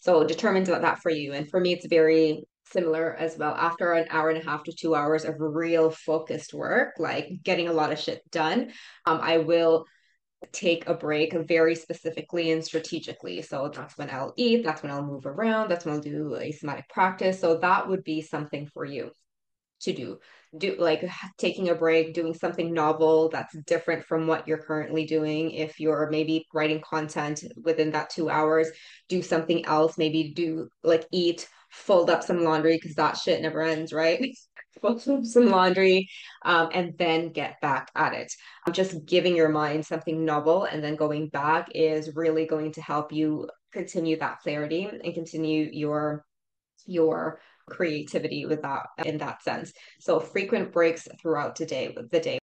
So determine that for you. And for me, it's very similar as well. After an hour and a half to two hours of real focused work, like getting a lot of shit done, um, I will take a break very specifically and strategically. So that's when I'll eat, that's when I'll move around, that's when I'll do a somatic practice. So that would be something for you to do. Do like taking a break doing something novel that's different from what you're currently doing. If you're maybe writing content within that two hours do something else. Maybe do like eat fold up some laundry because that shit never ends right? Fold up some laundry um, and then get back at it. Just giving your mind something novel and then going back is really going to help you continue that clarity and continue your your creativity with that in that sense. So frequent breaks throughout the day the day